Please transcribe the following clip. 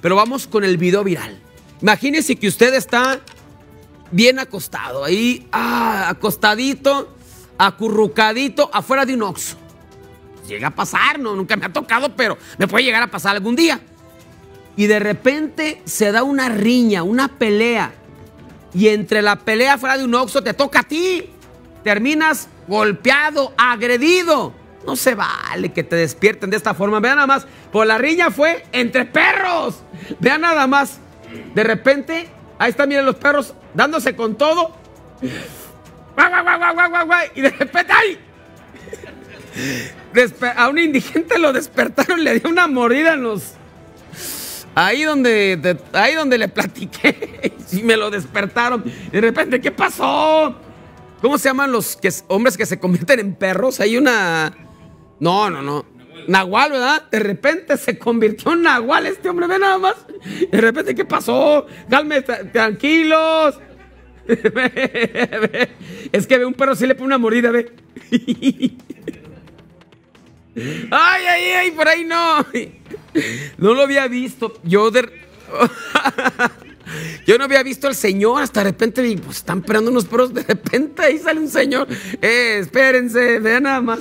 Pero vamos con el video viral. Imagínense que usted está bien acostado, ahí, ah, acostadito, acurrucadito, afuera de un oxo. Llega a pasar, no, nunca me ha tocado, pero me puede llegar a pasar algún día. Y de repente se da una riña, una pelea. Y entre la pelea fuera de un oxo te toca a ti. Terminas golpeado, agredido. No se vale que te despierten de esta forma. Vean nada más, por la riña fue entre perros. Vean nada más. De repente, ahí están, miren los perros dándose con todo. Y de repente, ¡ay! a un indigente lo despertaron, le dio una mordida en los. Ahí donde, ahí donde le platiqué, y me lo despertaron. De repente, ¿qué pasó? ¿Cómo se llaman los que, hombres que se convierten en perros? Hay una. No, no, no. Nahual, ¿verdad? De repente se convirtió en Nahual este hombre, ve nada más. De repente, ¿qué pasó? Calme, tranquilos. Es que ve un perro, sí le pone una mordida, ve. Ay, ay, ay, por ahí no. No lo había visto. Yo de... Yo no había visto al señor, hasta de repente pues, están esperando unos perros, de repente ahí sale un señor. Eh, espérense, vean nada más.